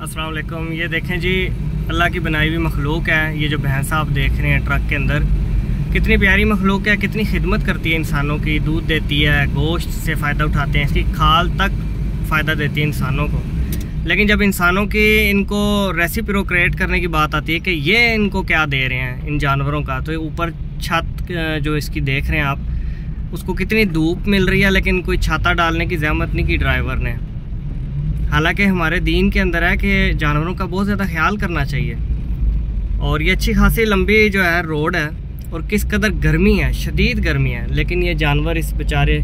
अस्सलाम वालेकुम। ये देखें जी, अल्लाह की बनाई हुई मखलूक है। ये जो भैंस आप देख रहे हैं ट्रक के अंदर, कितनी प्यारी मखलूक है, कितनी खिदमत करती है इंसानों की। दूध देती है, गोश्त से फ़ायदा उठाते हैं, इसकी खाल तक फ़ायदा देती है इंसानों को। लेकिन जब इंसानों की इनको रेसिप्रोक्रेट करने की बात आती है कि ये इनको क्या दे रहे हैं, इन जानवरों का तो ऊपर छत जो इसकी देख रहे हैं आप, उसको कितनी धूप मिल रही है, लेकिन कोई छाता डालने की जहमत नहीं की ड्राइवर ने। हालाँकि हमारे दीन के अंदर है कि जानवरों का बहुत ज़्यादा ख्याल करना चाहिए। और ये अच्छी खासी लंबी जो है रोड है और किस कदर गर्मी है, शदीद गर्मी है, लेकिन ये जानवर इस बेचारे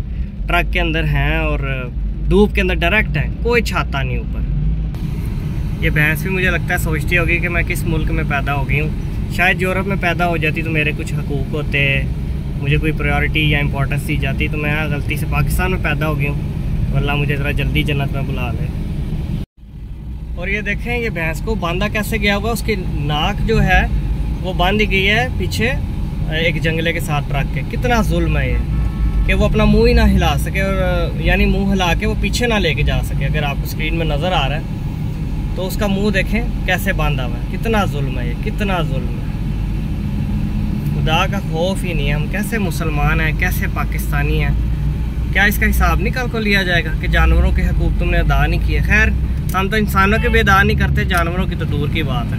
ट्रक के अंदर हैं और धूप के अंदर डायरेक्ट हैं, कोई छाता नहीं ऊपर। ये भैंस भी मुझे लगता है सोचती होगी कि मैं किस मुल्क में पैदा हो गई हूँ। शायद यूरोप में पैदा हो जाती तो मेरे कुछ हकूक़ होते, मुझे कोई प्रायोरिटी या इंपॉर्टेंस दी जाती तो मैं गलती से पाकिस्तान में पैदा हो गई हूँ। अल्लाह मुझे ज़रा जल्दी जन्नत में बुला ले। और ये देखें, ये भैंस को बांधा कैसे गया हुआ उसकी नाक जो है, वो बांधी गई है पीछे एक जंगले के साथ ट्रक के। कितना जुल्म है ये, कि वो अपना मुँह ही ना हिला सके और यानी मुँह हिला के वो पीछे ना लेके जा सके, अगर आपको स्क्रीन में नज़र आ रहा है। तो उसका मुँह देखें, कैसे बांधा हुआ है। कितना जुल्म है ये, कितना जुल्म है। खुदा का खौफ ही नहीं है, हम कैसे मुसलमान हैं, कैसे पाकिस्तानी हैं। क्या इसका हिसाब नहीं कल को लिया जाएगा कि जानवरों के हकूक़ तुमने अदा नहीं किए? खैर हम तो इंसानों के बेदार नहीं करते जानवरों की तो दूर की बात है।